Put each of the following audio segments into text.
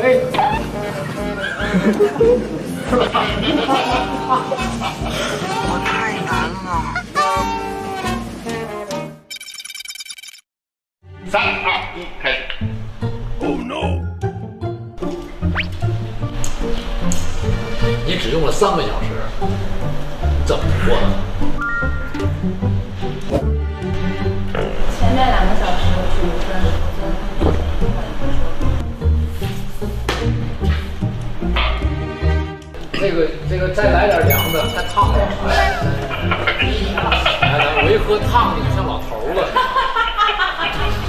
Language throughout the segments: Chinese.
我太难了。三二一，开始。Oh no！你只用了三个小时，怎么过的？这个这个再来点凉的，太烫了。来来，我一喝烫的，就像老头了。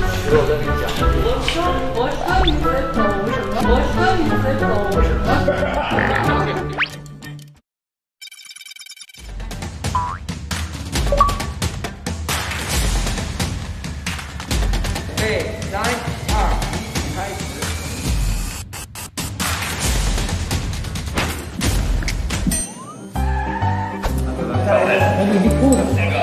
其实我在跟你讲，我说我说你在抖什么，我说你在抖什么。哎，来。Lebih.